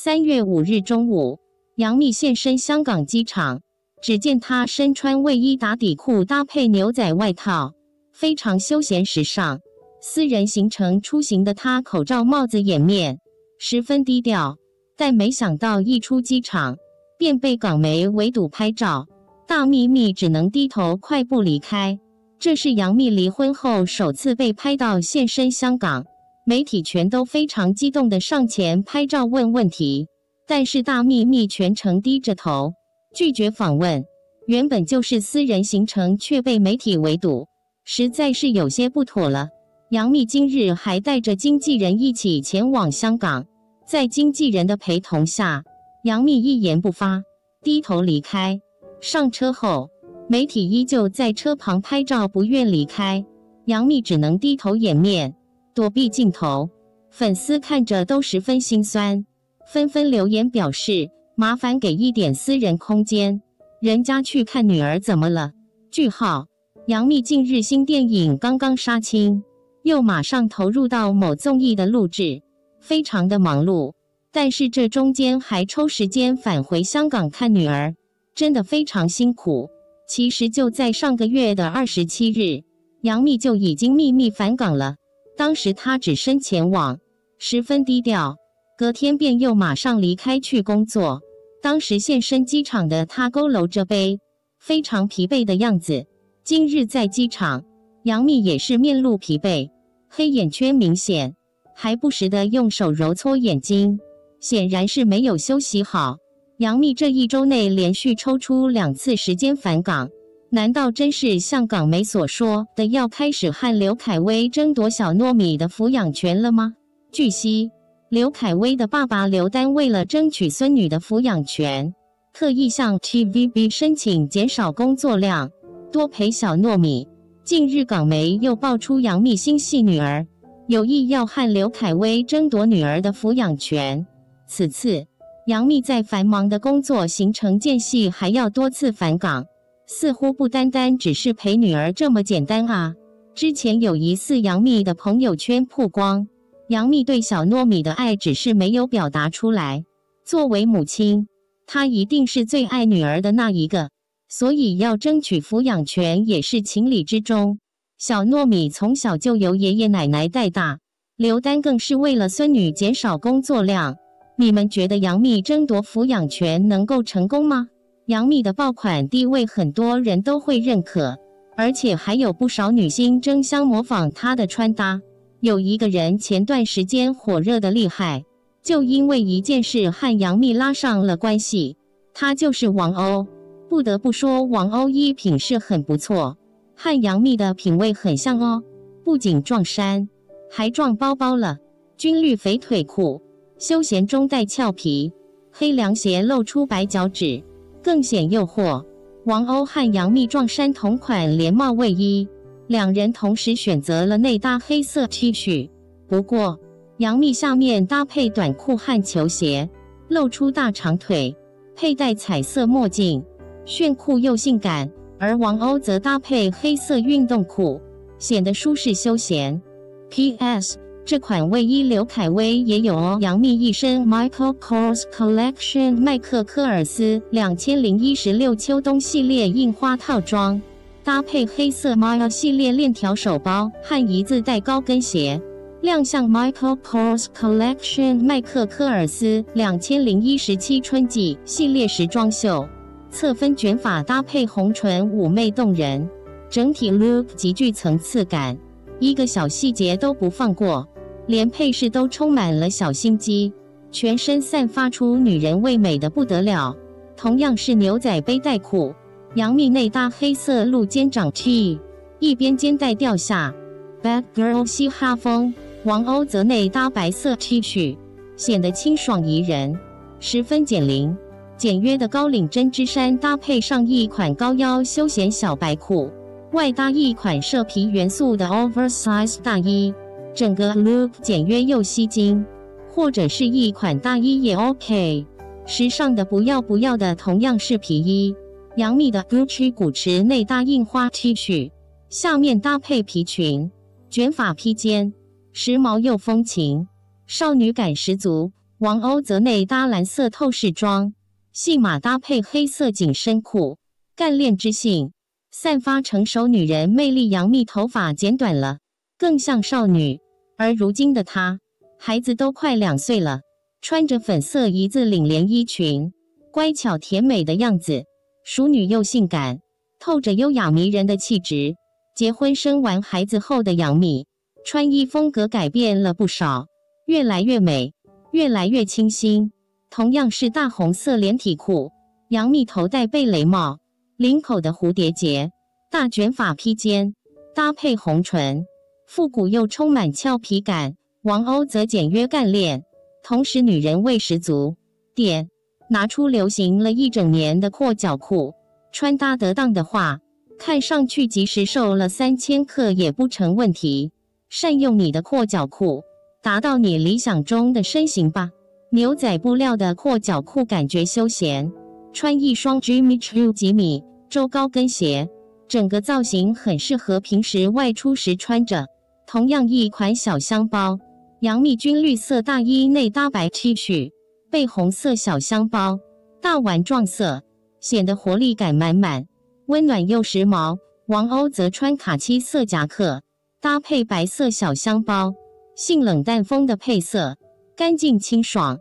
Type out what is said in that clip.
三月五日中午，杨幂现身香港机场，只见她身穿卫衣打底裤，搭配牛仔外套，非常休闲时尚。私人行程出行的她，口罩、帽子掩面，十分低调。但没想到一出机场，便被港媒围堵拍照，大幂幂只能低头快步离开。这是杨幂离婚后首次被拍到现身香港。媒体全都非常激动的上前拍照问问题，但是大幂幂全程低着头拒绝访问。原本就是私人行程，却被媒体围堵，实在是有些不妥了。杨幂今日还带着经纪人一起前往香港，在经纪人的陪同下，杨幂一言不发，低头离开。上车后，媒体依旧在车旁拍照，不愿离开。杨幂只能低头掩面。躲避镜头，粉丝看着都十分心酸，纷纷留言表示：“麻烦给一点私人空间，人家去看女儿怎么了？”句号。杨幂近日新电影刚刚杀青，又马上投入到某综艺的录制，非常的忙碌。但是这中间还抽时间返回香港看女儿，真的非常辛苦。其实就在上个月的二十七日，杨幂就已经秘密返港了。当时他只身前往，十分低调。隔天便又马上离开去工作。当时现身机场的他佝偻着背，非常疲惫的样子。今日在机场，杨幂也是面露疲惫，黑眼圈明显，还不时的用手揉搓眼睛，显然是没有休息好。杨幂这一周内连续抽出两次时间返港。难道真是像港媒所说的要开始和刘恺威争夺小糯米的抚养权了吗？据悉，刘恺威的爸爸刘丹为了争取孙女的抚养权，特意向 TVB 申请减少工作量，多陪小糯米。近日，港媒又爆出杨幂新系女儿有意要和刘恺威争夺女儿的抚养权。此次，杨幂在繁忙的工作行程间隙，还要多次返港。似乎不单单只是陪女儿这么简单啊！之前有疑似杨幂的朋友圈曝光，杨幂对小糯米的爱只是没有表达出来。作为母亲，她一定是最爱女儿的那一个，所以要争取抚养权也是情理之中。小糯米从小就由爷爷奶奶带大，刘丹更是为了孙女减少工作量。你们觉得杨幂争夺抚养权能够成功吗？杨幂的爆款地位，很多人都会认可，而且还有不少女星争相模仿她的穿搭。有一个人前段时间火热的厉害，就因为一件事和杨幂拉上了关系。他就是王鸥。不得不说，王鸥衣品是很不错，和杨幂的品味很像哦。不仅撞衫，还撞包包了。军绿肥腿裤，休闲中带俏皮，黑凉鞋露出白脚趾。更显诱惑。王鸥和杨幂撞衫同款连帽卫衣，两人同时选择了内搭黑色 T 恤。不过，杨幂下面搭配短裤和球鞋，露出大长腿，佩戴彩色墨镜，炫酷又性感；而王鸥则搭配黑色运动裤，显得舒适休闲。P.S. 这款卫衣刘恺威也有哦。杨幂一身 Michael Kors Collection 麦克科尔斯两千零一十六秋冬系列印花套装，搭配黑色 Maya 系列链条手包和一字带高跟鞋，亮相 Michael Kors Collection 麦克科尔斯两千零一十七春季系列时装秀。侧分卷发搭配红唇，妩媚动人，整体 look 极具层次感，一个小细节都不放过。连配饰都充满了小心机，全身散发出女人味，美的不得了。同样是牛仔背带裤，杨幂内搭黑色露肩长 T，一边肩带掉下，Bad Girl 嘻哈风。王鸥则内搭白色 T 恤，显得清爽宜人，十分减龄。简约的高领针织衫搭配上一款高腰休闲小白裤，外搭一款设皮元素的 oversize 大衣。整个 look 简约又吸睛，或者是一款大衣也 OK。时尚的不要不要的同样是皮衣，杨幂的 Gucci 古驰内搭印花 T 恤，下面搭配皮裙，卷发披肩，时髦又风情，少女感十足。王鸥则内搭蓝色透视装，细码搭配黑色紧身裤，干练知性，散发成熟女人魅力。杨幂头发剪短了，更像少女。而如今的她，孩子都快两岁了，穿着粉色一字领连衣裙，乖巧甜美的样子，淑女又性感，透着优雅迷人的气质。结婚生完孩子后的杨幂，穿衣风格改变了不少，越来越美，越来越清新。同样是大红色连体裤，杨幂头戴贝雷帽，领口的蝴蝶结，大卷发披肩，搭配红唇，复古又充满俏皮感。王鸥则简约干练，同时女人味十足。点拿出流行了一整年的阔脚裤，穿搭得当的话。看上去即使瘦了三千克也不成问题。善用你的阔脚裤，达到你理想中的身形吧。牛仔布料的阔脚裤感觉休闲，穿一双 Jimmy Choo 几米周高跟鞋，整个造型很适合平时外出时穿着。同样一款小香包，杨幂军绿色大衣内搭白 T 恤，背红色小香包，大碗撞色，显得活力感满满。温暖又时髦，王鸥则穿卡其色夹克，搭配白色小香包，性冷淡风的配色，干净清爽。